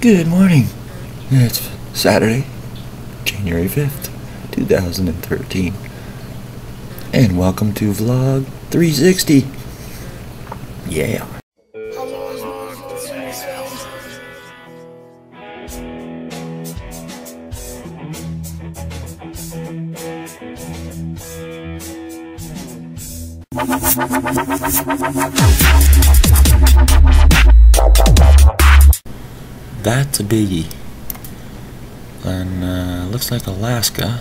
Good morning. It's Saturday, January 5th, 2013. And welcome to Vlog 360. Yeah. That's a biggie. And uh, looks like Alaska.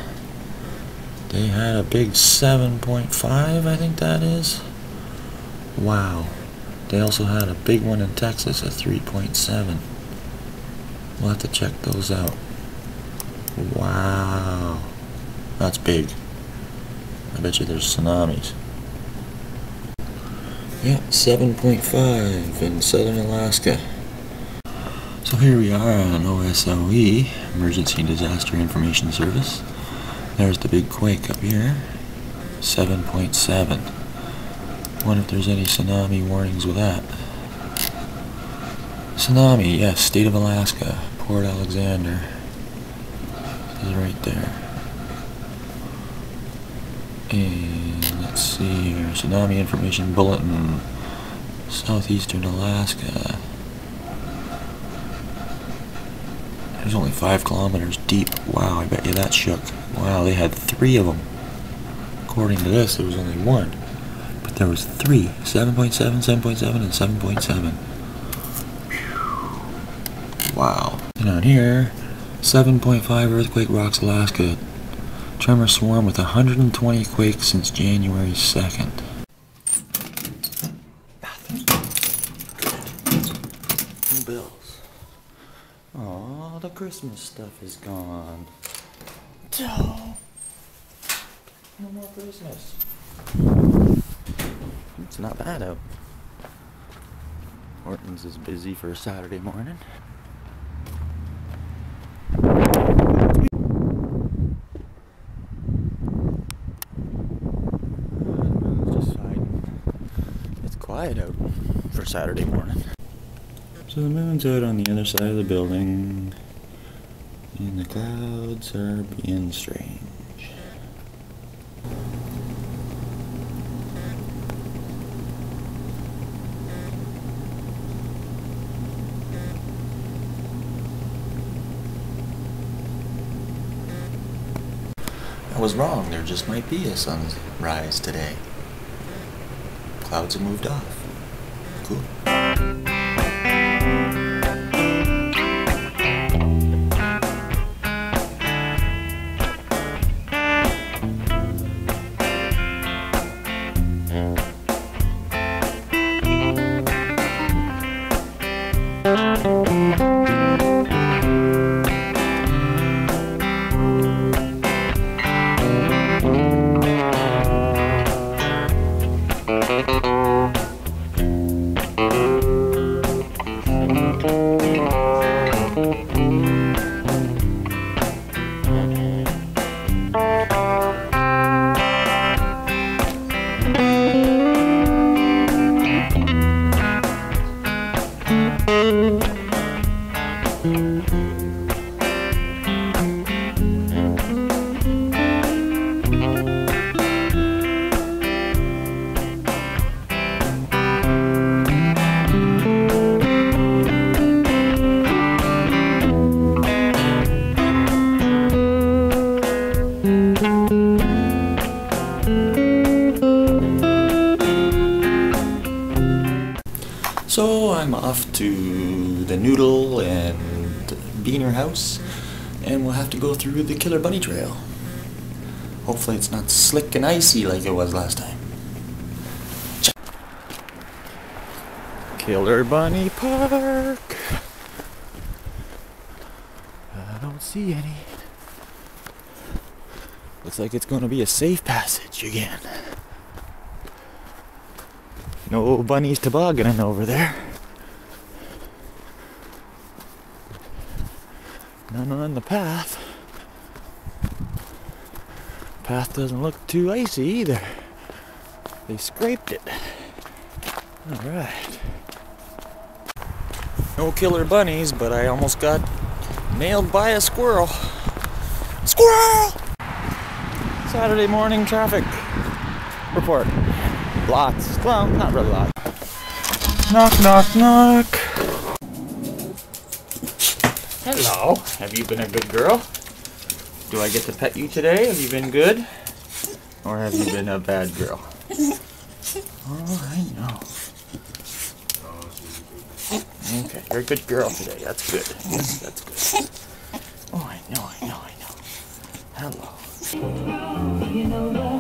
They had a big 7.5, I think that is. Wow. They also had a big one in Texas at 3.7. We'll have to check those out. Wow. That's big. I bet you there's tsunamis. Yeah, 7.5 in southern Alaska. So here we are on RSOE, Emergency Disaster Information Service. There's the big quake up here, 7.7. Wonder if there's any tsunami warnings with that. Tsunami, yes, state of Alaska, Port Alexander. Is right there. And let's see here, tsunami information bulletin, southeastern Alaska. There's only five kilometers deep. Wow, I bet you that shook. Wow, they had three of them. According to this, there was only one. But there was three. 7.7, 7.7, and 7.7. Wow. And down here, 7.5 earthquake rocks Alaska. Tremor swarm with 120 quakes since January 2nd. Bills. Oh, the Christmas stuff is gone. No. No more Christmas. It's not bad out. Hortons is busy for a Saturday morning. Uh, just fine. It's quiet out for Saturday morning. So the moon's out on the other side of the building, and the clouds are being strange. I was wrong, there just might be a sunrise today. Clouds have moved off. Cool. And Beaner House, and we'll have to go through the Killer Bunny Trail. Hopefully it's not slick and icy like it was last time. Check. Killer Bunny Park. I don't see any. Looks like it's going to be a safe passage again. No bunnies tobogganing over there. None on the path. Path doesn't look too icy either. They scraped it. Alright. No killer bunnies, but I almost got nailed by a squirrel. Squirrel! Saturday morning traffic report. Lots. Well, not really lots. Knock, knock, knock. Hello. Have you been a good girl? Do I get to pet you today? Have you been good? Or have you been a bad girl? Oh, I know. Okay, you're a good girl today. That's good. Yes, that's good. Oh, I know, I know, I know. Hello.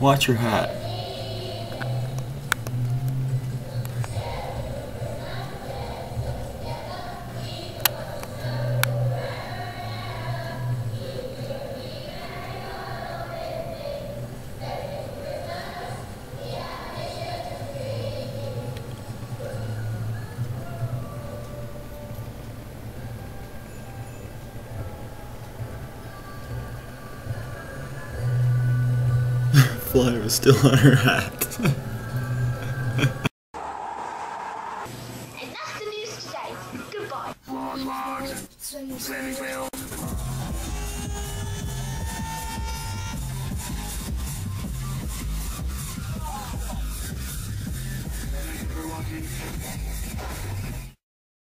Watch your hat. Flyer was still on her hat.